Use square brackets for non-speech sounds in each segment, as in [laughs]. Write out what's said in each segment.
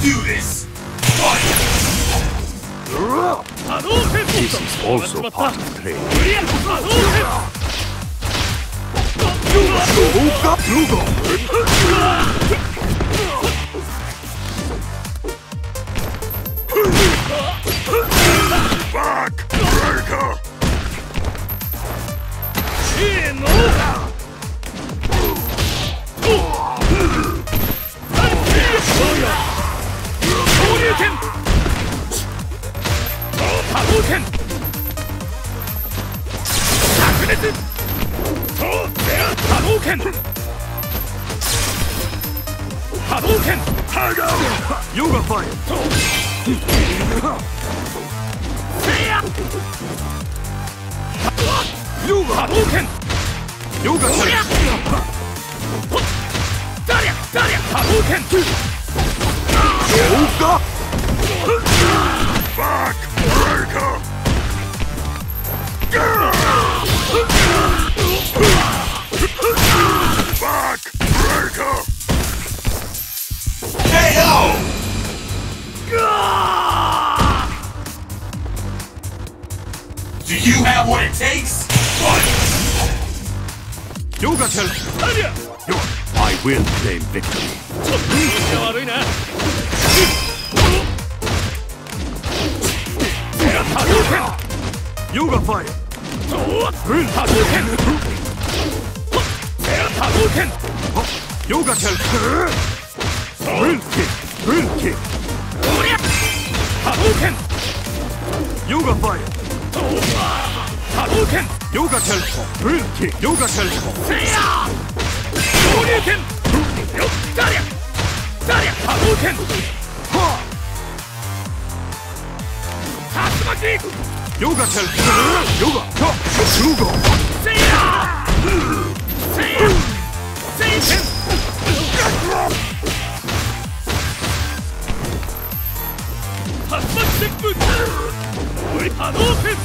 do this! Fight! This is also part of training. Back! Breaker! 竜拳超多熱多拳ハガヨガファイトヨガ拳ヨガファイトダリャダリャ拳ヨガ Do you have what it takes? Fight! Yoga tell I will claim victory. 多動拳ヨガファイ増圧分多動拳セア多動拳ヨガキャル分岐分岐おりゃ多動拳ヨガファイ多動拳ヨガキャル分岐ヨガキャルセア恐竜拳よっダリャダリャ多動拳竜巻 Yoga tell Yoga! Yoga! せいやせいやせい拳竜巻旋風波動拳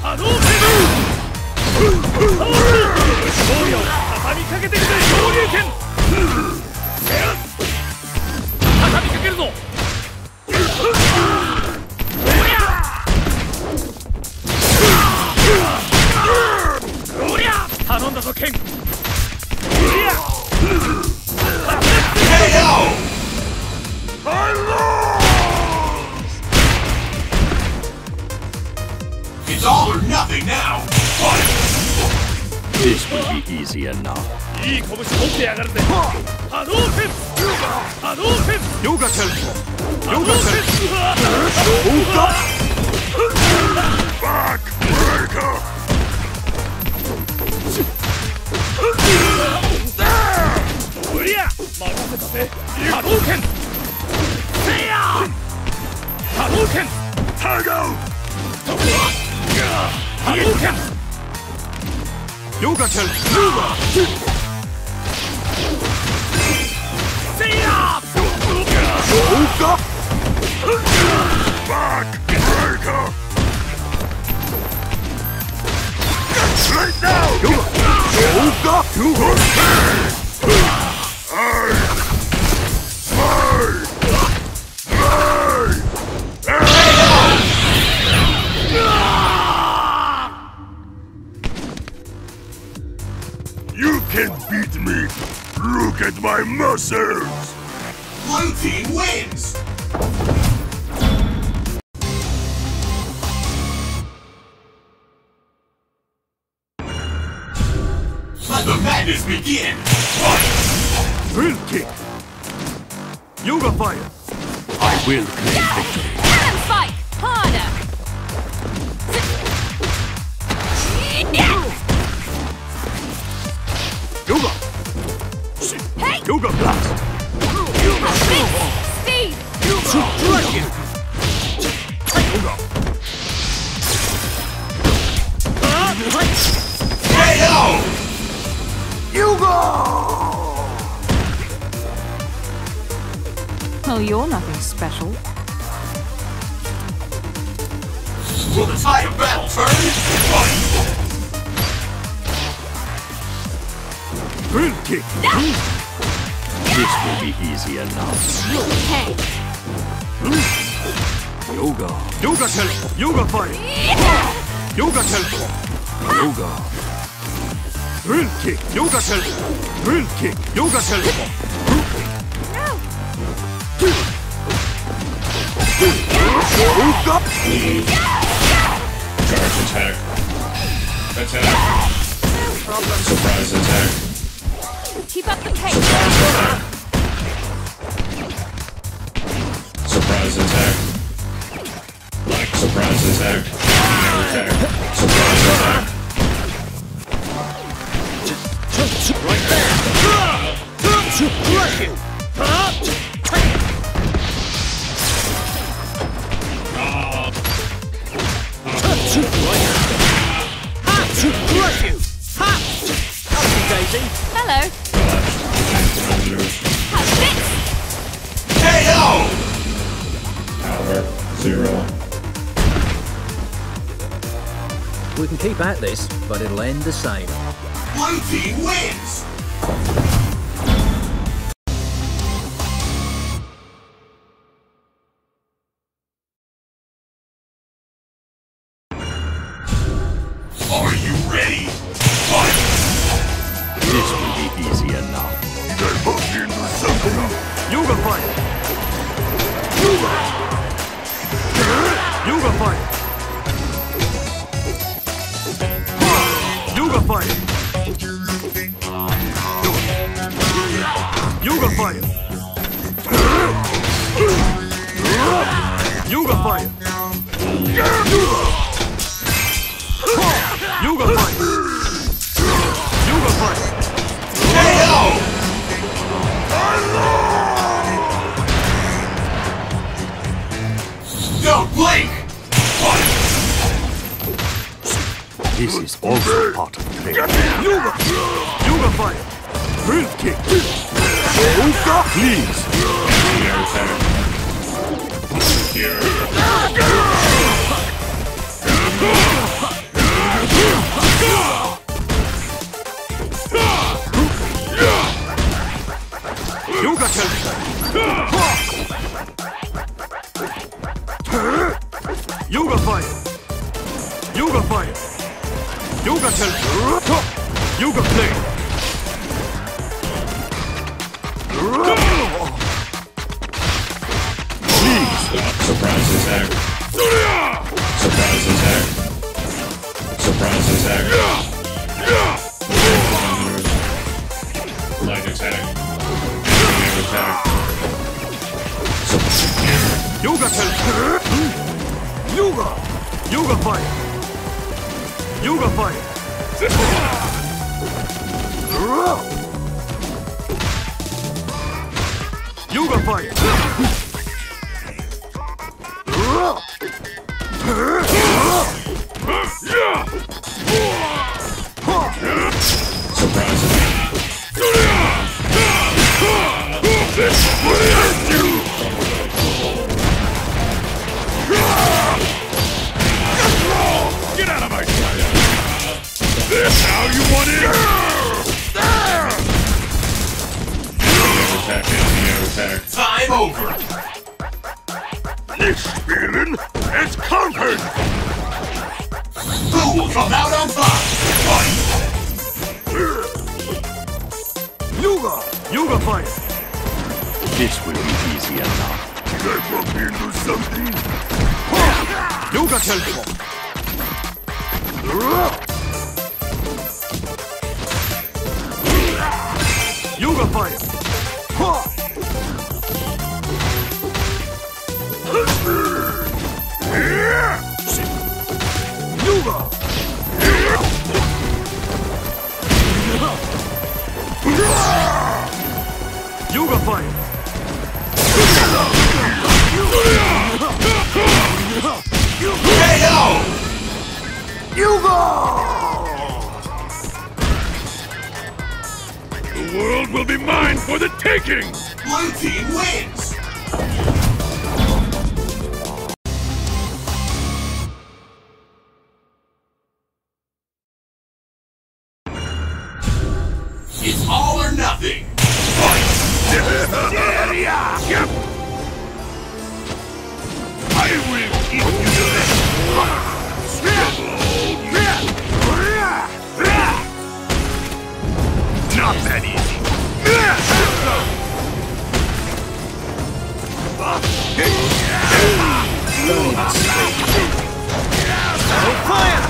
波動拳勝利を畳みかけてくれ昇竜拳畳みかける。ぞ This will be easy enough. いい拳持ってやがるぜ。波動拳。波動拳。ヨガチルヨガチルバックブレイカー任せたぜ波動拳。波動拳。タ波動拳 Yoga tell せいや Yoga! Back! Breaker! Straight down! Yoga! Yoga! You Me! Look at my muscles! Blue team wins! Let the madness begin! Fight! Drill kick! Yoga fire! I will claim victory. Cannon fight! Yoga blast! Steve! Dragon! Yoga! KO! Well, you're nothing special. Will the tide of battle turn? Drill kick! This will be easy enough. Hey! Yoga. Yoga teleport. Yoga fire. Yoga teleport. Yoga. Drill kick. Yoga teleport. Drill kick. Yoga teleport. Yoga. Charge attack. Attack. Surprise attack. Keep up the pace! Surprise attack. Surprise attack. Air attack. Surprise attack. Right there! Crush you! Crush keep at this, but it'll end the same. Team wins! This is also part of the play. Yoga! Yoga fire! Drill kick! Yoga! Please! Air attack. Yoga teleport! Yoga teleport! Yoga play! Surprise attack. Get out of my! This you want it? Time over! This feeling is conquered! Who will come out on top? Fight! Yoga! Yoga fire! This will be easy enough. Did I bump into something? Yoga teleport! Yoga fire! taking! Blue team wins! It's all or nothing! Fight! yep! [laughs] I will eat you [laughs] [laughs] Not that easy. Fire!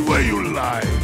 Where you lie.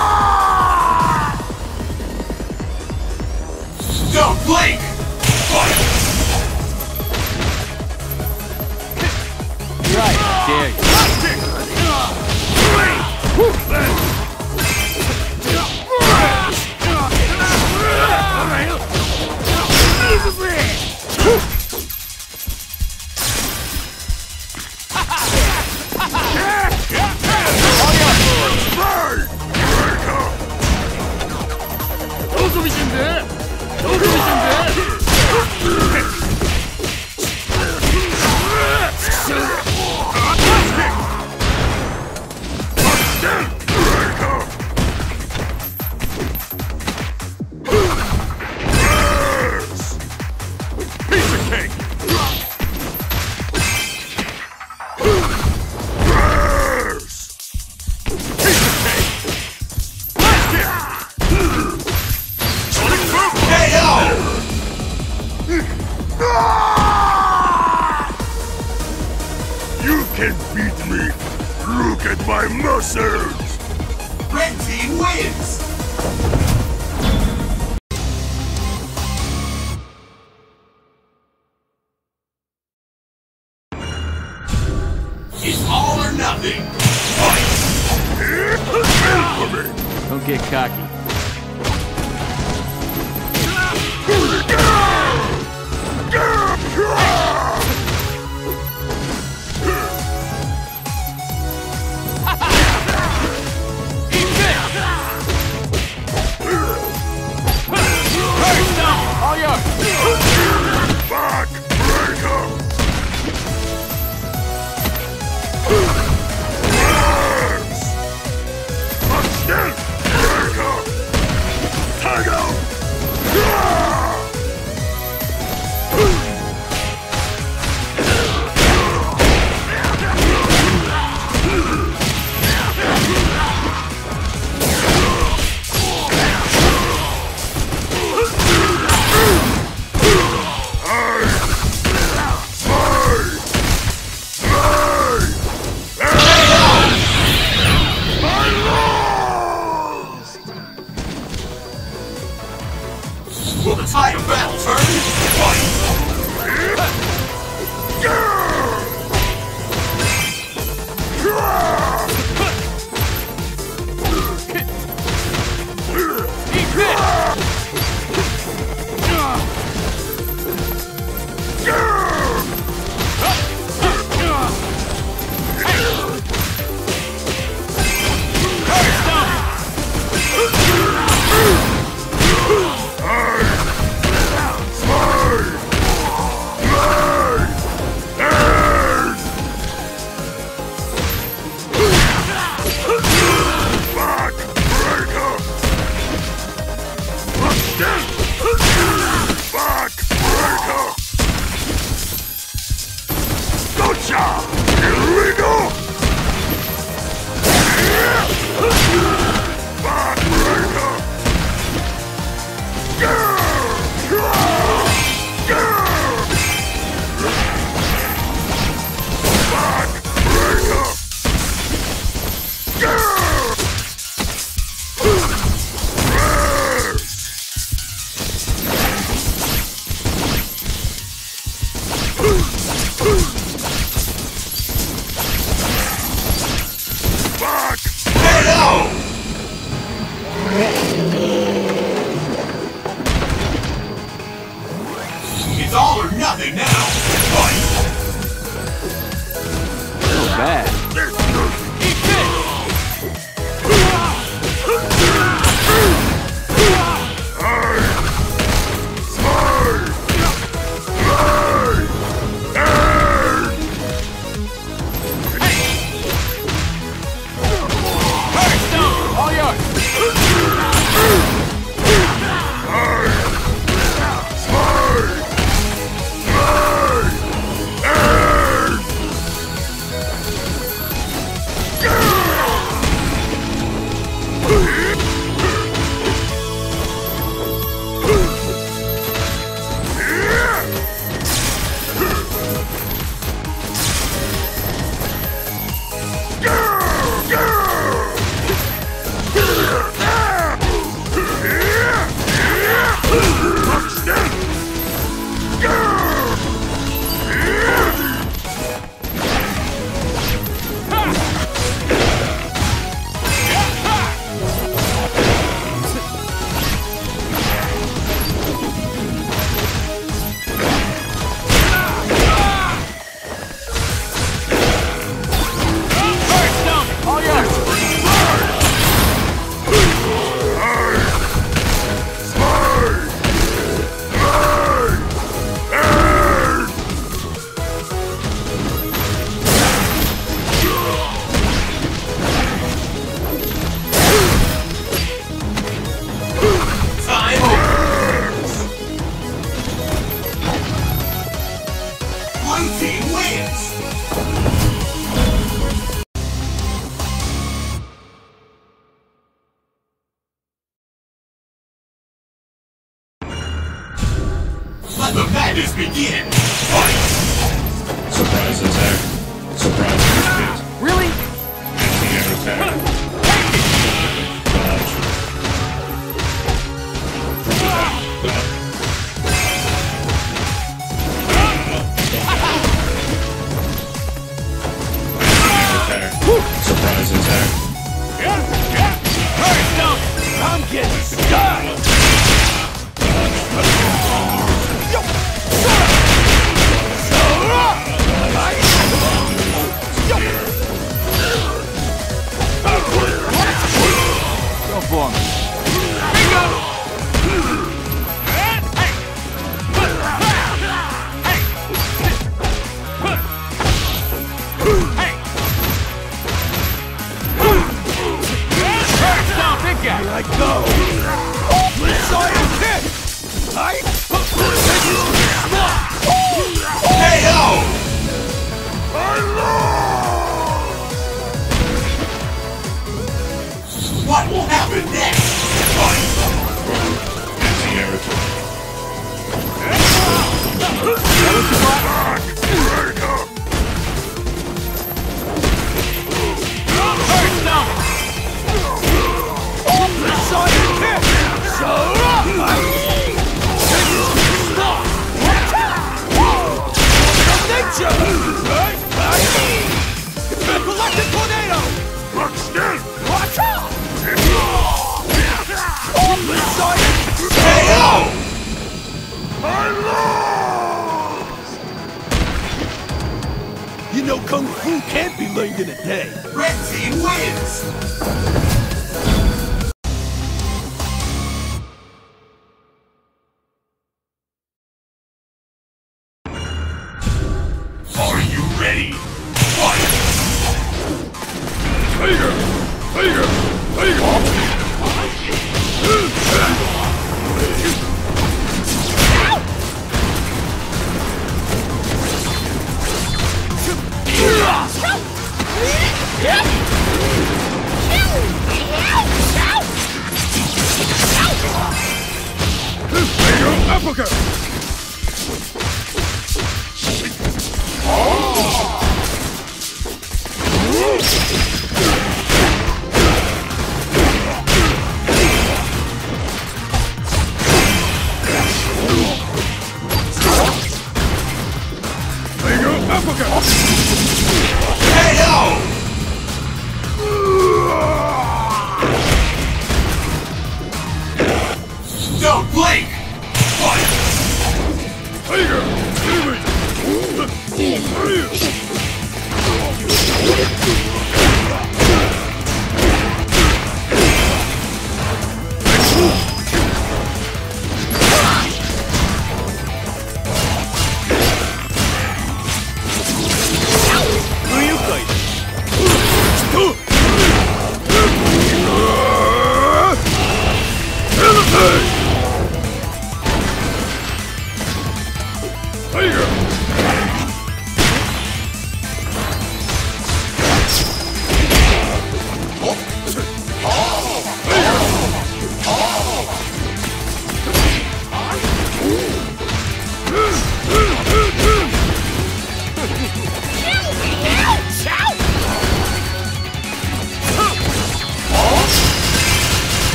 Kung Fu can't be learned in a day. Red Team wins!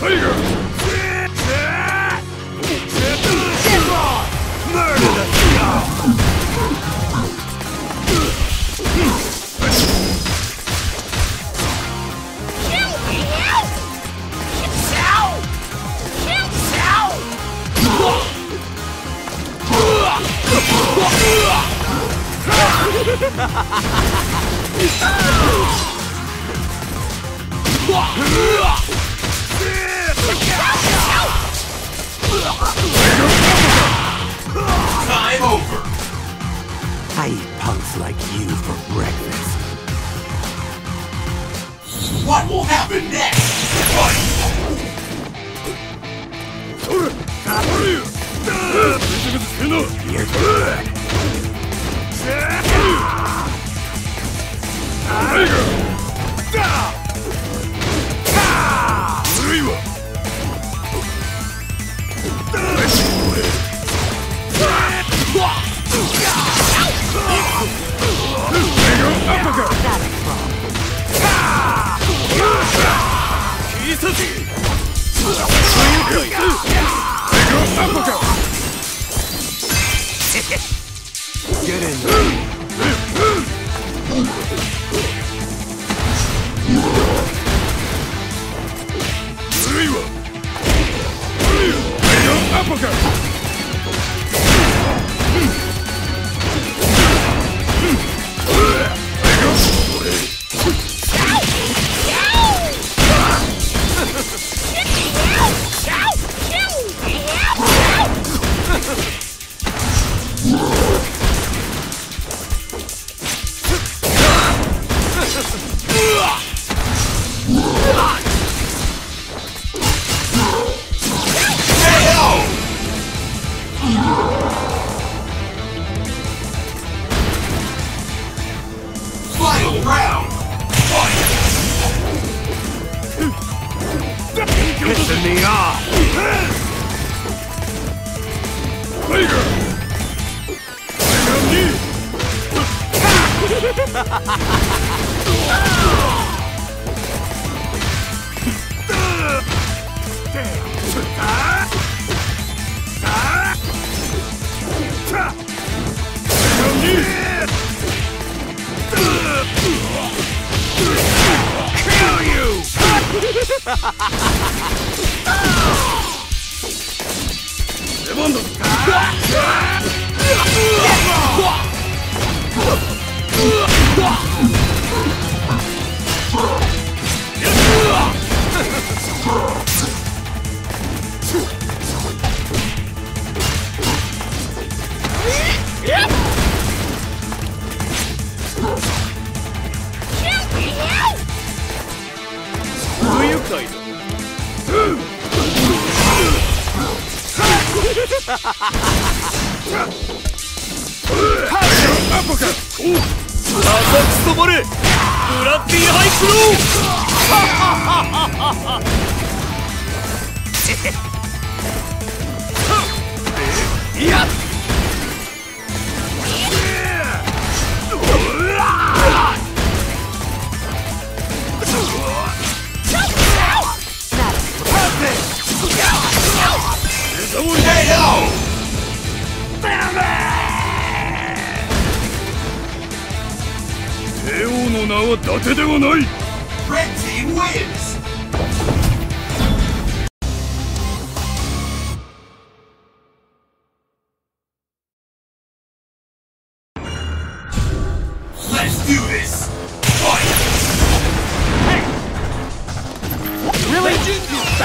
Tiger!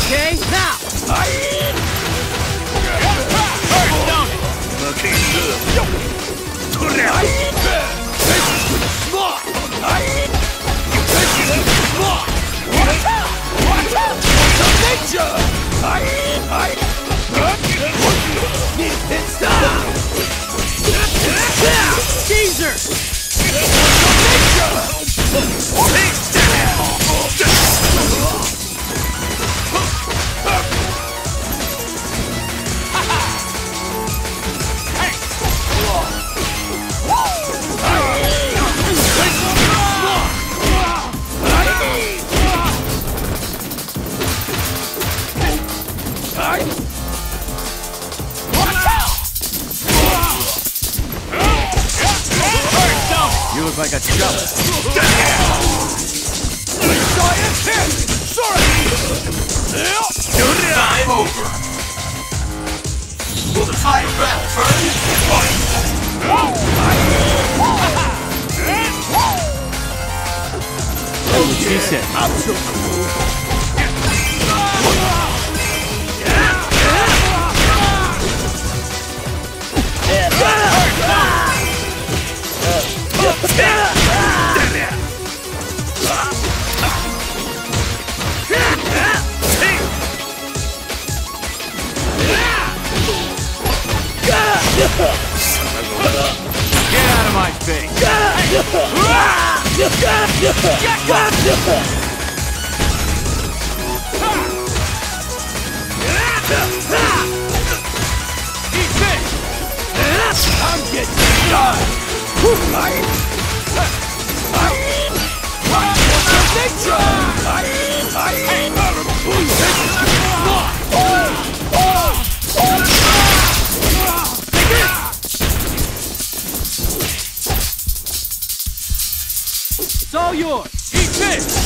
Okay, now! Nature! Caesar! Take down! look like a shot. Giant hit! Sorry! Time over! Will the fire battle burn? Fight! That. I'm getting done! I... I... I... I... all yours. Eat this!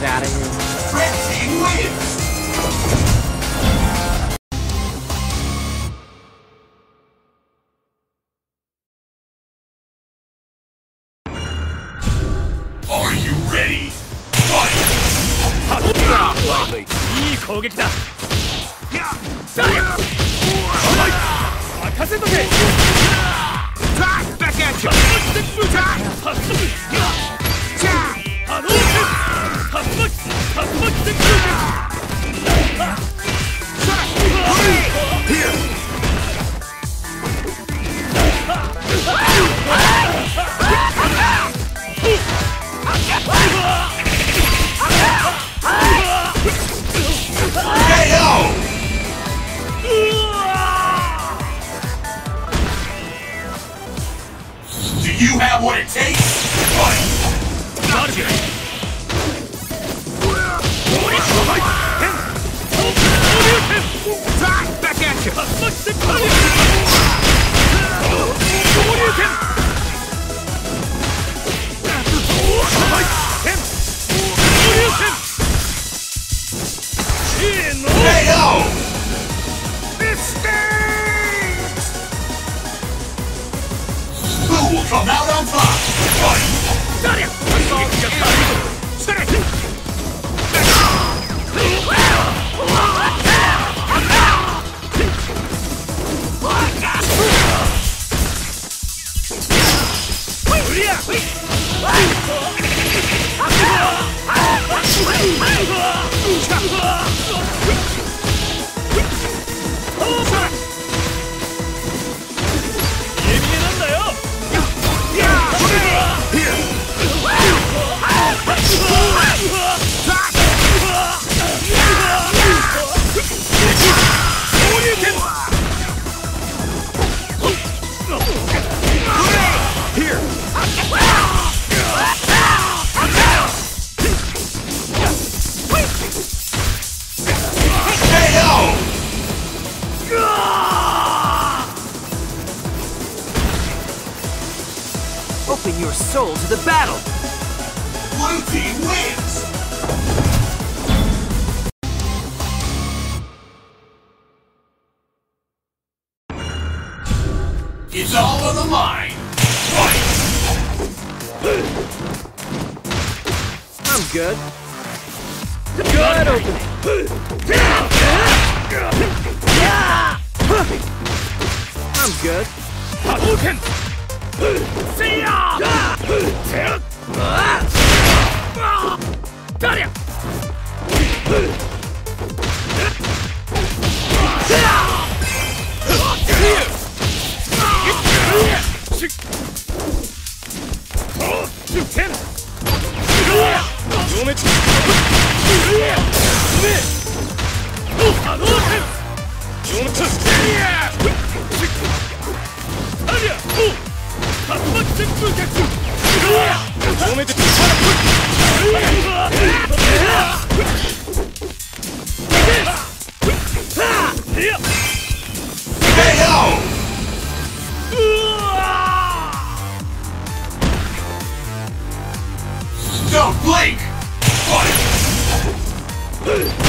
get out of here. Wins! come out on, fight! Fight! Yeah! wide open. I'm good. Hadouken! See ya! Darya! Shoot him! Shoot him! Don't blink! Yeah!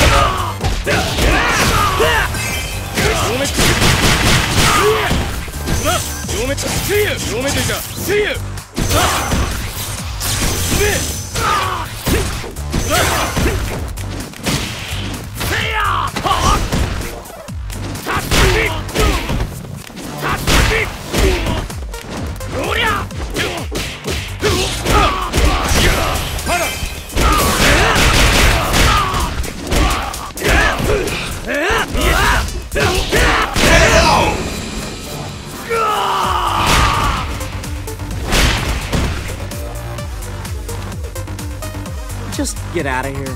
out of here.